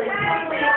de